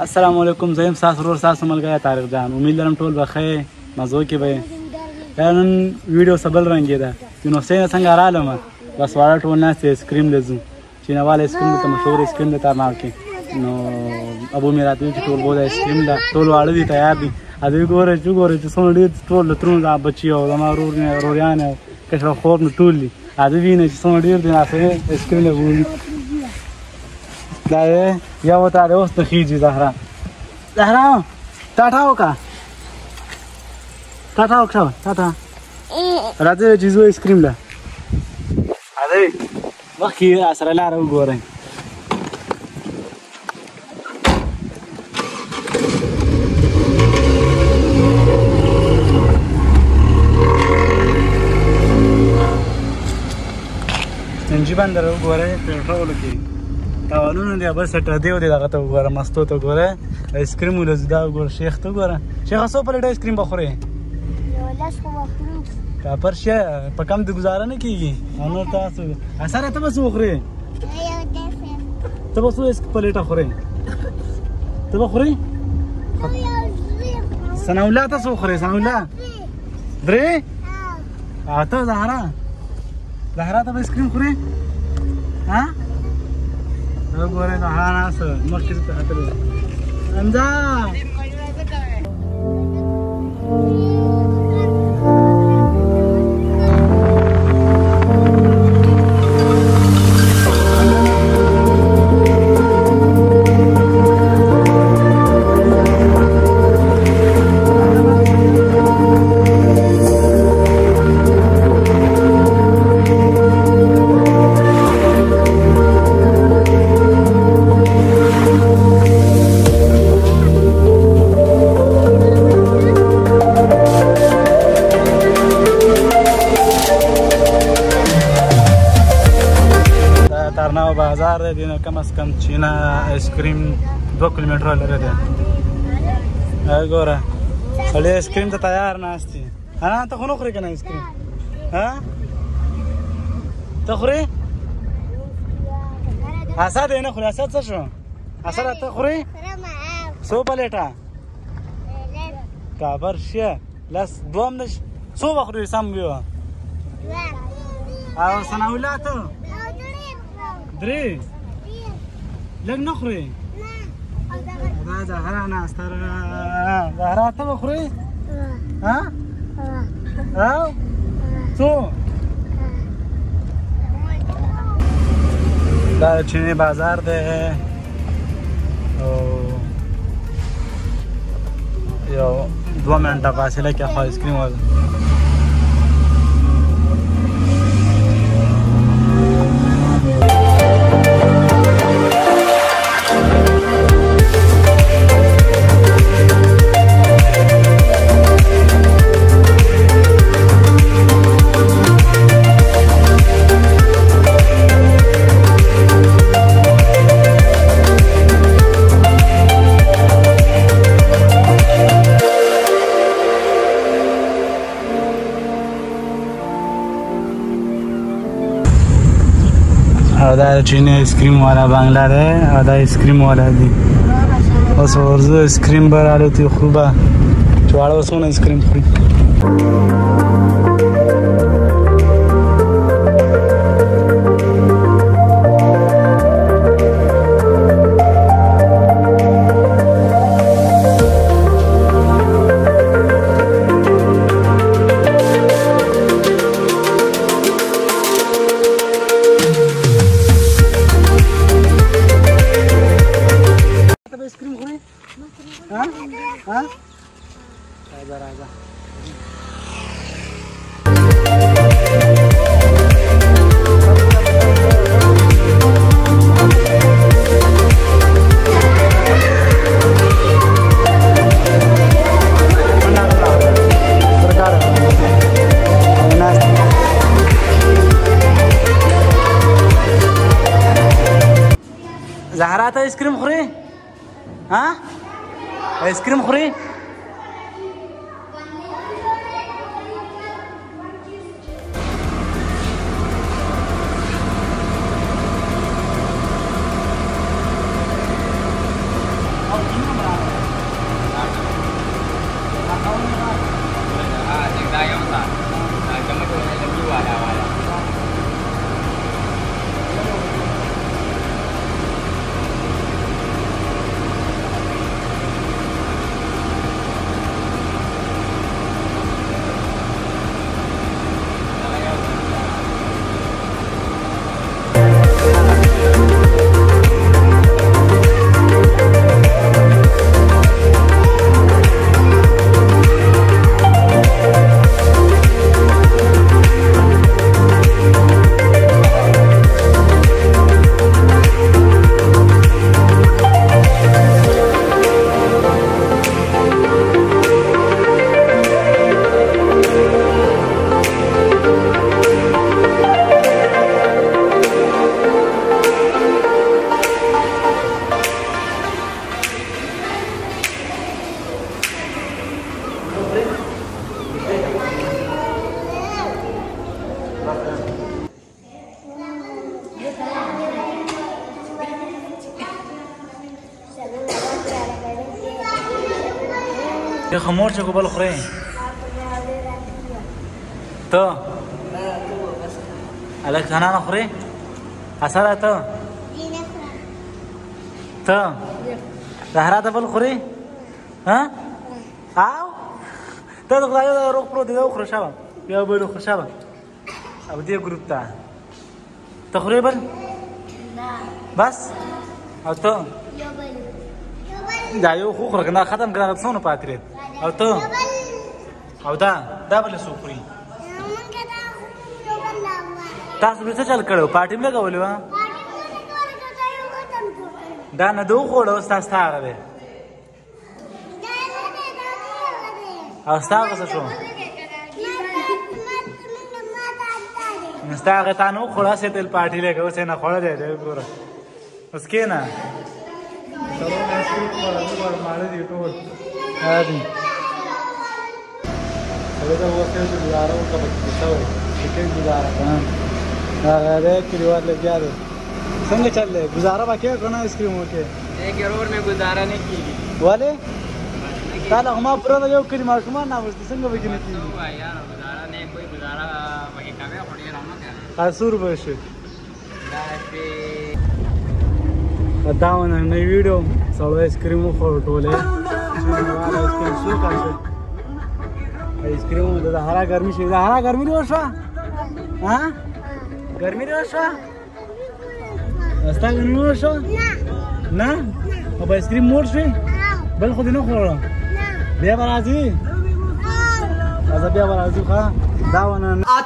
السلام علیکم زیم ساس ورور ساس ملګری طارق جان امید لرم ټول بخې مزو کې به نن ویډیو سبل رنګې ده یونیورسټۍ نه څنګه رالم بس واړه ټول ناست اسکریم لزم چې نوال اسکریم ته مشهور اسکریم ده تر ناو کې نو ابو مې راته چې ټول بوله اسکریم ده ټول واړه دي تیار دي ا دې ګوره چې ګوره چې څونه ډېر ټول ترونه دا بچي او زما ورور نه وروریان کښه خور نو ټول دي ا دې وینې چې څونه ډېر دي ناسې اسکریم له دایه یا و تا اوس ته خیږي زهرا زهرا ټاټا وکړه ټاټا وکړه ټاټا راځي جیزو ایسکریم لا راځي مخکې سره لاره وګورئ انجی بندر وګورئ پېټرول کې تاوانونه دی بس ټدی او دغه ته وګوره مستو ته وګوره آیسکریم ولز دا وګوره شیخ ته وګوره شیخ اسو پر آیسکریم بخوري لاس خو مخرو کا پر شه په کم د گزاره نه کیږي انو تاسو اثر ته بس وخوري ته بس اس پلیټه خوري ته بخوري سناولا تاسو خوري سناولا درې اته زهرا زهرا ته آیسکریم خوري ها गोऱ्याचा ना असं मग किती अंजा بازار دی نو کم از کم چې نه آیسکریم دوه کیلومتره لرې دی هغه ګوره سړی آیسکریم ته تیار ناست دی ها ته خو نه خورې که نه آیسکریم ها ته خورې اسد یې نه خورې اسد څه شو اسد ته خورې څو پلیټه کابر شه لس دوه هم نه څو به خورې سم ویوه او سنولا ته درې لږ نه خورې دا د هره ناسته د هره ته به خورې ها او څو دا چینی بازار دی او یو دوه منټه فاصله کې خو آیسکریم وزن آدر چین اسکریم والا بنگلره آدر اسکریم والا دی بس ورزو اسکریم برالو تی خوبه چوارا بسون اسکریم خوری زهرات ايس كريم خوري ها ايس كريم خوري ये खामोश को تو खरे तो अलग खाना ना खरे असर है तो तो زهرا خوري ها او ته د خدای روغ پرو دی دا خور شابه بیا به خور شابه او دې ګروپ ته ته خوري بل بس او ته دايو خوخ خو ختم كنا څونه پاتره او ته او دا دا بل څوک خوري تاسو به څه چل کړو پارټي مله کولې وا دا نه دوه خوړو تاسو ته هغه به او تاسو څه شو نستا هغه تا نو خوړه سه تل پارټي لګه اوس نه خوړه دې ګوره اوس کې نه چلو نه شروع کړو ور ماړه دې ټول هادي دغه وسه ګزاره وکړه کیسه و کې ګزاره دا غره کلیوال لګیا دی څنګه چل دی ګزاره وکړه کنه اسکریم وکړه یک ضرور نه ګزاره نه کیږي وله تعالی هما پر یو کلی ماشومان نه ورته څنګه وګینې کیږي یار ګزاره نه کوئی ګزاره وکړه کوي خوري رحمت خاصور بشه دا ونه نو ویډیو سړی اسکریم خور ټوله چې والا اسکریم شو کاشه આઈસ્ક્રીમ તો હારા ગરમી છે હારા ગરમી ની ઓછા હા ગરમી ની ઓછા રસ્તા ગરમી ની ઓછો ના હવે આઈસ્ક્રીમ મોડ છે બલ ખોદી ન ખોળો બે વાર આજી બે વાર આજી ખા દાવાના